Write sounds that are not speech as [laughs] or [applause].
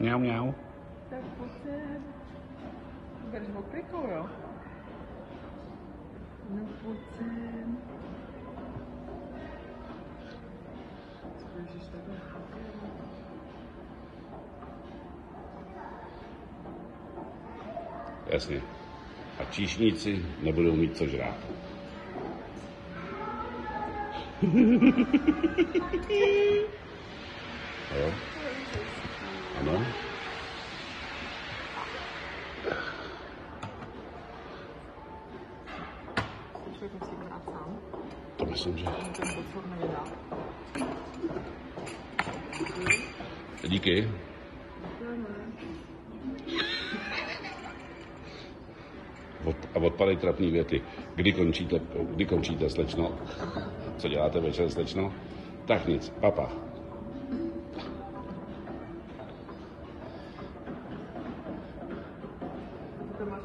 Ngao ngao. Так вот, бережно прикурил. Ну вот, скажи, что там É assim. A číšníci nebudou mít co žrát. [laughs] jo? Ano? To myslím, že... Díky. Od, a odpadají trapný věty. Kdy končíte, kdy končíte, slečno? Co děláte večer, slečno? Tak nic, papa. To máš